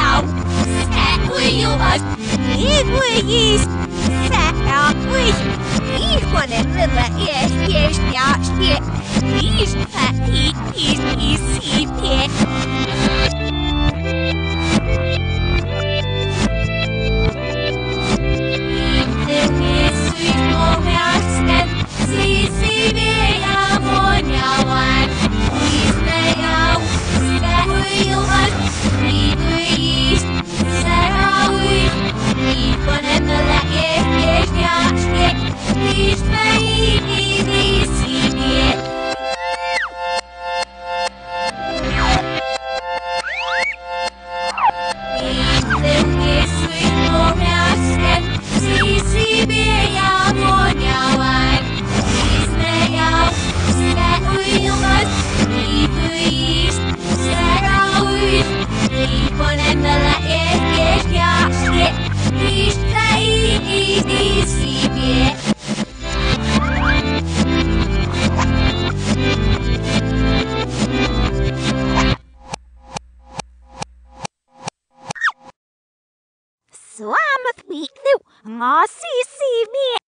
out. That way you must. It way is. That out way. Ich one and Lilla is yes, yes, yes. Is that he is is he Slammet viknu, ngasi si mi